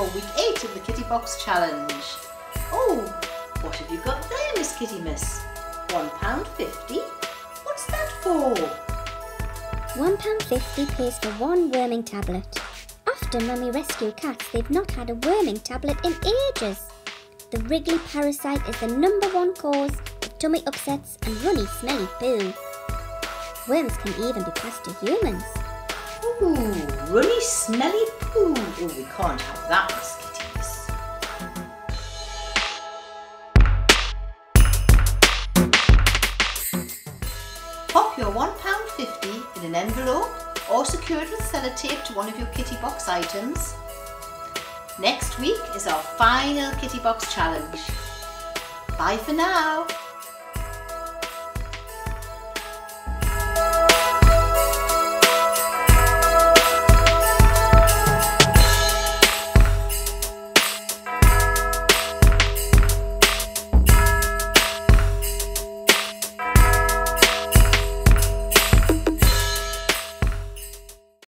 for week 8 of the Kitty Box Challenge. Oh, what have you got there, Miss Kitty Miss? £1.50? What's that for? £1.50 pays for one worming tablet. Often when we rescue cats, they've not had a worming tablet in ages. The Wrigley parasite is the number one cause of tummy upsets and runny, smelly poo. Worms can even be passed to humans. Ooh, runny, smelly poo. Oh, we can't have that, Kitty Pop your £1.50 in an envelope or secure it with sellotape to one of your kitty box items. Next week is our final kitty box challenge. Bye for now.